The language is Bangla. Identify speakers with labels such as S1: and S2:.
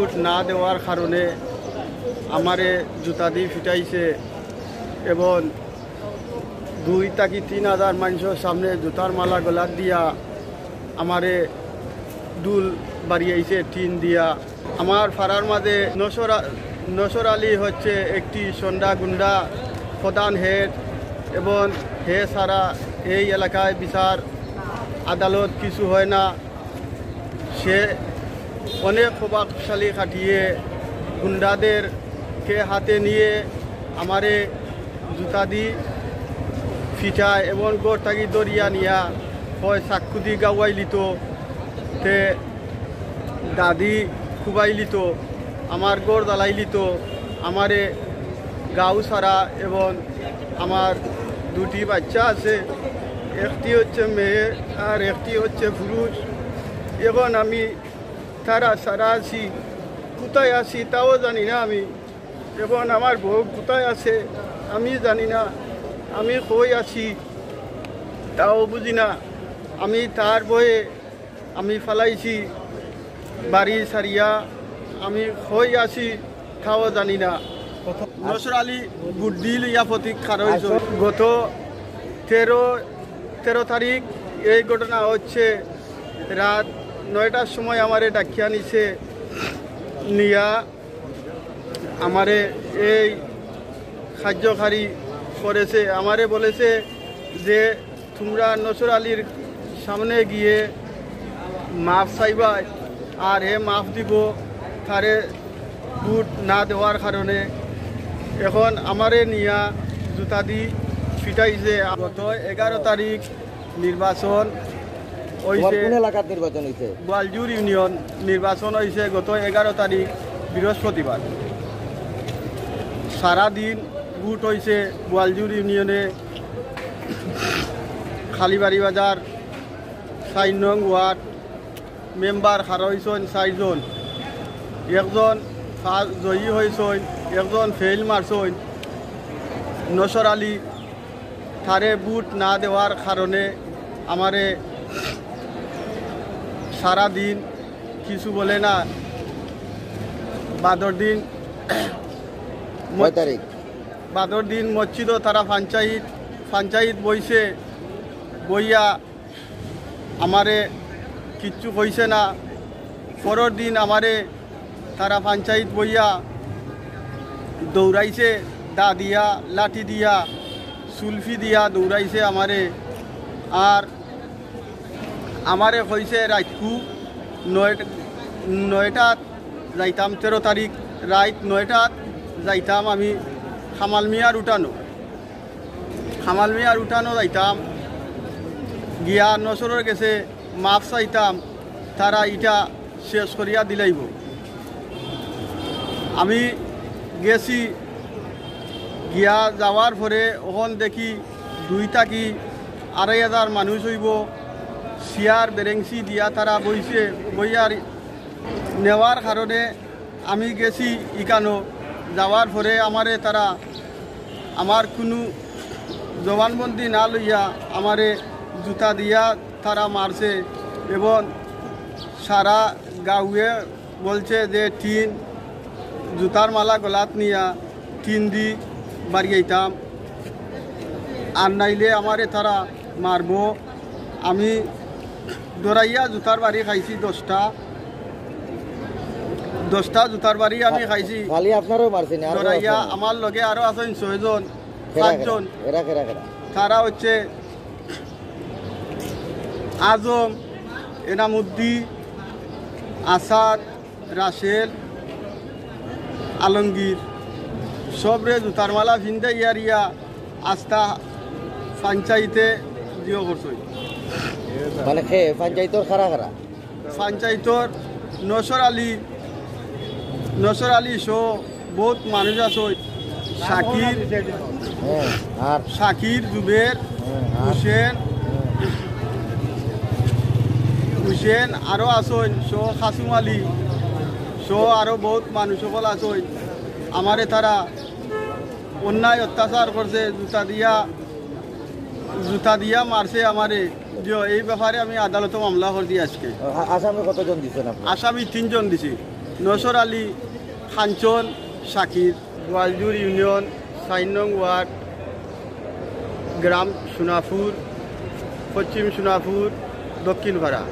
S1: বুট না দেওয়ার কারণে আমারে জুতা দিয়ে ফিটাইছে এবং দুই তাকি তিন হাজার মানুষের সামনে জুতার মালা গলার দিয়া আমারে দুল বাড়িয়েছে, টিন দিয়া। আমার ফাড়ার মাঝে নসর আলী হচ্ছে একটি সন্ডা গুন্ডা প্রধান হেড এবং হে সারা, এই এলাকায় বিচার আদালত কিছু হয় না। সে অনেক প্রভাবশালী খাটিয়ে গুন্ডাদেরকে হাতে নিয়ে আমারে জুতা দি ফিটায় এবং গোড় থাকি দরিয়া নিয়া হয় চাক্ষু দি গাওয়াই লিত তে দাদি খুবাই লিত আমার গড় দালাই লিত আমারে গাউ সারা এবং আমার দুটি বাচ্চা আছে, একটি হচ্ছে মেয়ে আর একটি হচ্ছে পুরুষ। এখন আমি তারা সারা আছি, কোথায় আছি তাও জানি না আমি। এবং আমার বউ কোথায় আছে আমি জানি না। আমি কই আছি তাও বুঝি না। আমি তার বয়ে আমি ফালাইছি, বাড়ি সারিয়া আমি কই আছি তাও জানি না। নসর আলী বুদ্ধি লইয়া প্রতীক্ষা রয়েছে গত তেরো তেরো তারিখ এই ঘটনা হচ্ছে। রাত নয়টার সময় আমারে ডাকিয়া নিছে, নিয়া আমারে এই কার্যকারী করেছে। আমারে বলেছে যে, তোমরা নসর আলীর সামনে গিয়ে মাফ চাইবাই আর হে মাফ দিব। তারে বুট না দেওয়ার কারণে এখন আমারে নিয়া জুতা দি ফিটাইছে গত এগারো তারিখ নির্বাচন
S2: কোন এলাকার নির্বাচন হয়েছে
S1: গোয়ালজুর ইউনিয়ন নির্বাচন হয়েছে গত এগারো তারিখ বৃহস্পতিবার। সারাদিন ভোট হয়েছে গোয়ালজুর ইউনিয়নে। খালিবাড়ি বাজার চার নং ওয়ার্ড মেম্বার হারা হয়েছেন চারজন। একজন জয়ী হয়েছেন একজন ফেল মারছেন। নসর আলী তারে বুট না দেওয়ার কারণে আমারে সারা দিন কিছু বলে না। বাদর দিন
S2: তারিখ?
S1: বাদর দিন মসজিদও তারা পঞ্চায়েত পঞ্চায়েত বইছে। বইয়া আমারে কিচ্ছু কইছে না। পরের দিন আমারে তারা পঞ্চায়েত বইয়া দৌড়াইছে। দা দিয়া লাঠি দিয়া সুলফি দিয়া দৌড়াইছে আমারে। আর আমারে কইছে রাতকু নয় নয়টাত যাইতাম তেরো তারিখ রাত নয়টাত যাইতাম আমি খামাল মিয়ার উঠানো খামাল উঠানো যাইতাম, গিয়া নসরের গেছে মাফ চাইতাম, তারা ইটা শেষ করিয়া দিলাইব। আমি গেছি, গিয়া যাওয়ার পরে ওখান দেখি দুইটা কি আড়াই হাজার মানুষ হইব। চেয়ার বেরেংসি দিয়া তারা বইছে, বইয়ার নেওয়ার কারণে আমি গেছি ইকানো। যাওয়ার পরে আমারে তারা আমার কোনো জবানবন্দি না লইয়া আমারে জুতা দিয়া তারা মারছে এবং সারা গাঁয়ে বলছে যে, টিন, জুতার মালা গলাত নিয়া টিন দি বাড়িয়েতাম আর নাইলে আমারে তারা মারব। আমি দৌড়াইয়া জুতার বাড়ি খাইছি দশটা। দশটা জুতার বাড়ি আমি খাইছি।
S2: খালি আপনারও মারছে না আছে
S1: আমার লগে আরও আছেন ছয়জন? সাতজন। তারা হচ্ছে আজম এনামুদ্দি আসাদ রাসেল আলমগীর। সবরে জুতার মালা ভিন্দে ইয়ারিয়া আস্থা পঞ্চায়েতে জিও
S2: মানে খে পঞ্চায়েতর খারা খারা
S1: পঞ্চায়েতর নসর আলী নসর আলী শো বহুত মানুষ আছে। শাকির
S2: আর?
S1: শাকির জুবের হুসেন। হুসেন আরও আসইন শো খাসুম আলী শো আরও বহুত মানুষ সকল আসইন আমারে তারা অন্যায় অত্যাচার করছে জুতা দিয়া জুতা দিয়া মারছে আমারে। যে এই ব্যাপারে আমি আদালতে মামলা করছি আজকে।
S2: আসামি কতজন দিচ্ছেন আপনি?
S1: আসামি তিনজন দিছি। নসর আলী খাঞ্চন শাকির গোয়ালজুর ইউনিয়ন সাইন ওয়ার্ড গ্রাম সোনাপুর পশ্চিম সোনাপুর দক্ষিণ পাড়া